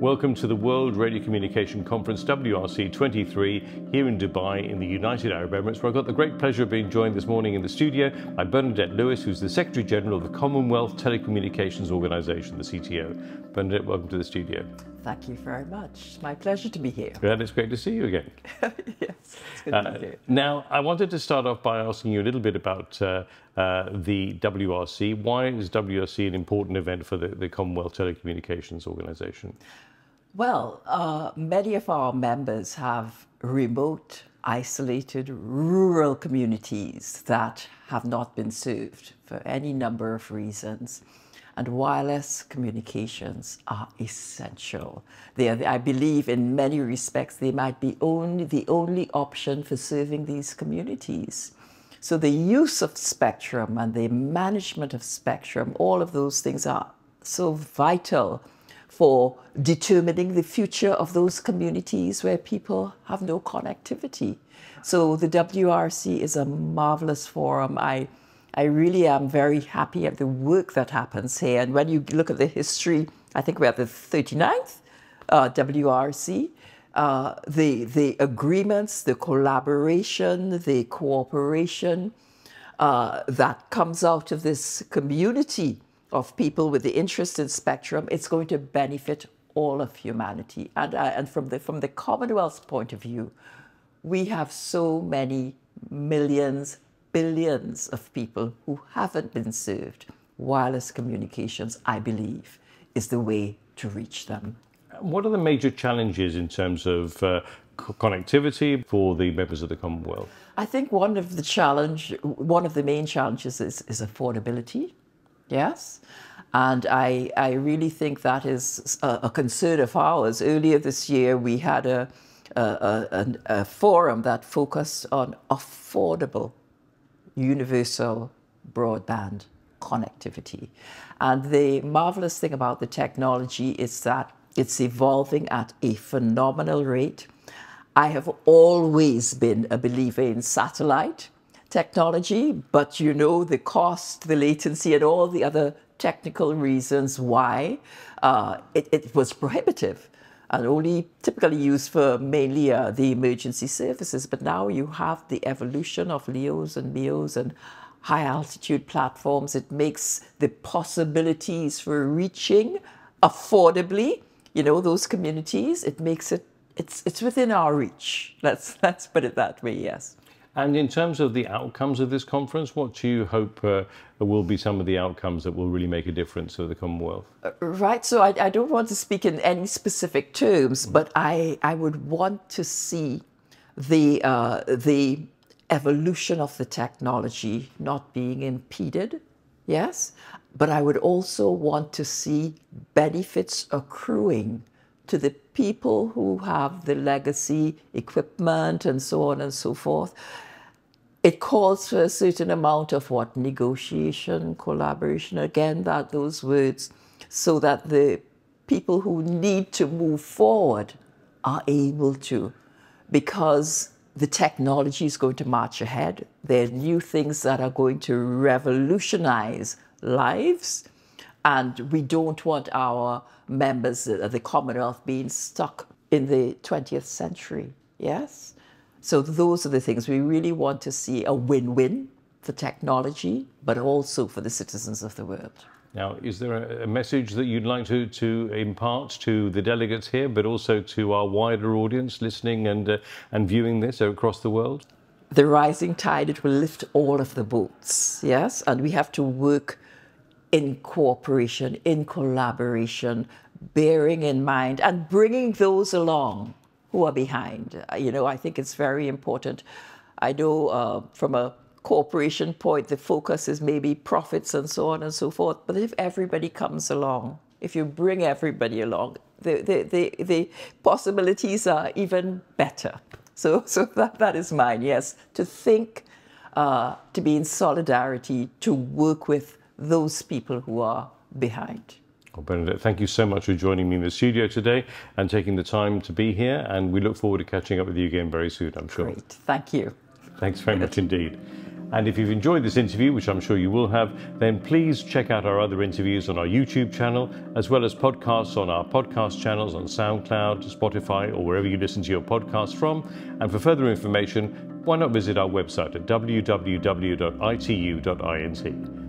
Welcome to the World Radio Communication Conference WRC 23 here in Dubai in the United Arab Emirates, where I've got the great pleasure of being joined this morning in the studio by Bernadette Lewis, who's the Secretary General of the Commonwealth Telecommunications Organisation, the CTO. Bernadette, welcome to the studio. Thank you very much. It's my pleasure to be here. And it's great to see you again. yes, it's good uh, to be here. Now, I wanted to start off by asking you a little bit about uh, uh, the WRC. Why is WRC an important event for the, the Commonwealth Telecommunications Organisation? Well, uh, many of our members have remote, isolated, rural communities that have not been served for any number of reasons. And wireless communications are essential. They are, I believe, in many respects, they might be only the only option for serving these communities. So the use of spectrum and the management of spectrum, all of those things are so vital for determining the future of those communities where people have no connectivity. So the WRC is a marvelous forum. I, I really am very happy at the work that happens here. And when you look at the history, I think we're at the 39th uh, WRC. Uh, the, the agreements, the collaboration, the cooperation uh, that comes out of this community of people with the interest in spectrum, it's going to benefit all of humanity. And, uh, and from, the, from the Commonwealth's point of view, we have so many millions, billions of people who haven't been served. Wireless communications, I believe, is the way to reach them. What are the major challenges in terms of uh, connectivity for the members of the Commonwealth? I think one of the challenge, one of the main challenges is, is affordability. Yes. And I, I really think that is a, a concern of ours. Earlier this year, we had a, a, a, a forum that focused on affordable, universal broadband connectivity. And the marvelous thing about the technology is that it's evolving at a phenomenal rate. I have always been a believer in satellite technology, but you know the cost, the latency, and all the other technical reasons why uh, it, it, was prohibitive and only typically used for mainly uh, the emergency services. But now you have the evolution of LEOs and MEOs and high altitude platforms. It makes the possibilities for reaching affordably, you know, those communities. It makes it it's it's within our reach. Let's let's put it that way. Yes. And in terms of the outcomes of this conference, what do you hope uh, will be some of the outcomes that will really make a difference to the Commonwealth? Uh, right. So I, I, don't want to speak in any specific terms, but I, I would want to see the, uh, the evolution of the technology not being impeded. Yes. But I would also want to see benefits accruing to the people who have the legacy equipment and so on and so forth. It calls for a certain amount of what? Negotiation, collaboration, again, that those words, so that the people who need to move forward are able to, because the technology is going to march ahead. There are new things that are going to revolutionize lives, and we don't want our members of the Commonwealth being stuck in the 20th century. Yes? So those are the things we really want to see a win-win for technology, but also for the citizens of the world. Now, is there a message that you'd like to, to impart to the delegates here, but also to our wider audience listening and, uh, and viewing this across the world? The rising tide, it will lift all of the boats, yes? And we have to work in cooperation, in collaboration, bearing in mind and bringing those along who are behind. Uh, you know, I think it's very important. I know uh, from a corporation point, the focus is maybe profits and so on and so forth. But if everybody comes along, if you bring everybody along, the, the, the, the possibilities are even better. So, so that, that is mine, yes. To think, uh, to be in solidarity, to work with those people who are behind. Well, Bernadette, thank you so much for joining me in the studio today and taking the time to be here. And we look forward to catching up with you again very soon, I'm sure. Great. Thank you. Thanks very much indeed. And if you've enjoyed this interview, which I'm sure you will have, then please check out our other interviews on our YouTube channel, as well as podcasts on our podcast channels on SoundCloud, Spotify, or wherever you listen to your podcasts from. And for further information, why not visit our website at www.itu.int.